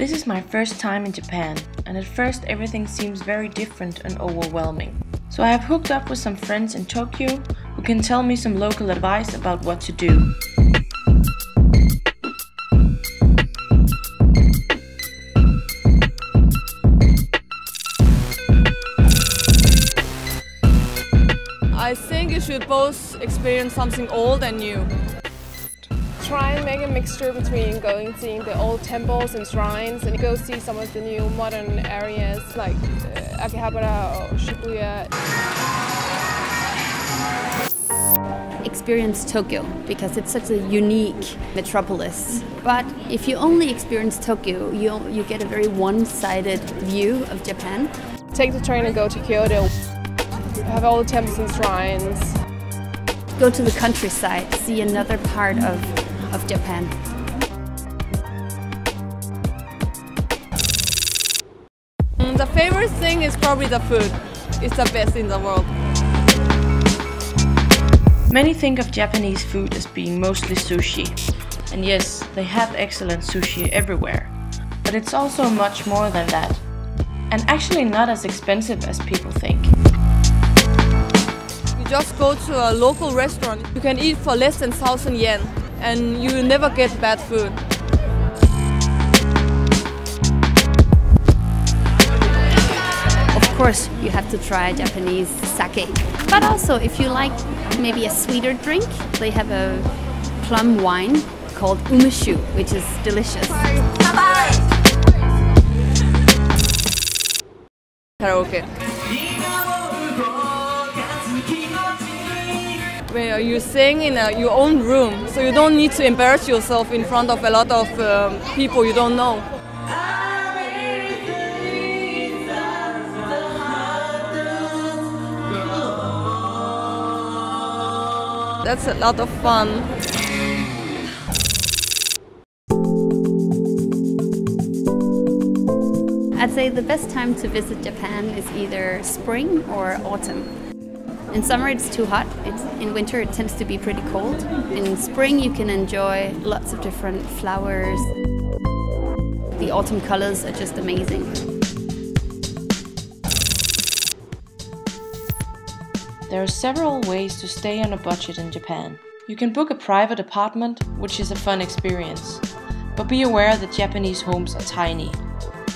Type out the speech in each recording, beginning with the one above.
This is my first time in Japan, and at first everything seems very different and overwhelming. So I have hooked up with some friends in Tokyo who can tell me some local advice about what to do. I think you should both experience something old and new. Try and make a mixture between going seeing the old temples and shrines and go see some of the new modern areas like uh, Akihabara or Shibuya. experience Tokyo because it's such a unique metropolis. But if you only experience Tokyo, you, you get a very one-sided view of Japan. Take the train and go to Kyoto. Have all the temples and shrines. Go to the countryside, see another part of, of Japan. Mm, The favorite thing is probably the food. It's the best in the world. Many think of Japanese food as being mostly sushi. And yes, they have excellent sushi everywhere. But it's also much more than that. And actually not as expensive as people think. You just go to a local restaurant. You can eat for less than 1000 yen and you will never get bad food. Of course, you have to try Japanese sake. But also, if you like maybe a sweeter drink, they have a plum wine called umeshu, which is delicious. Bye bye! Karaoke. Where you sing in a, your own room, so you don't need to embarrass yourself in front of a lot of um, people you don't know. That's a lot of fun. I'd say the best time to visit Japan is either spring or autumn. In summer it's too hot. It's, in winter it tends to be pretty cold. In spring you can enjoy lots of different flowers. The autumn colors are just amazing. There are several ways to stay on a budget in Japan. You can book a private apartment, which is a fun experience. But be aware that Japanese homes are tiny.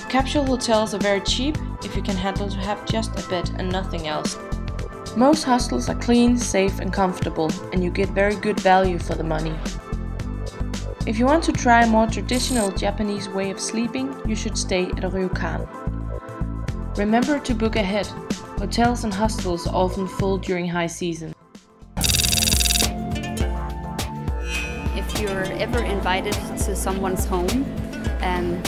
Capsule hotels are very cheap if you can handle to have just a bed and nothing else. Most hostels are clean, safe and comfortable and you get very good value for the money. If you want to try a more traditional Japanese way of sleeping, you should stay at a ryokan. Remember to book ahead. Hotels and hostels are often full during high season. If you're ever invited to someone's home, um,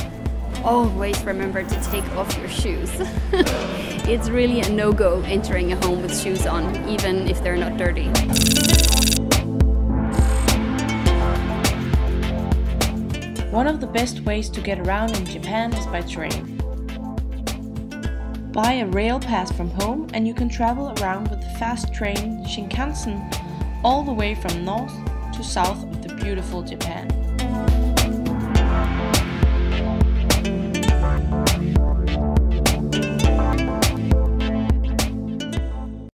always remember to take off your shoes. it's really a no-go entering a home with shoes on, even if they're not dirty. One of the best ways to get around in Japan is by train. Buy a rail pass from home and you can travel around with the fast train Shinkansen all the way from north to south of the beautiful Japan.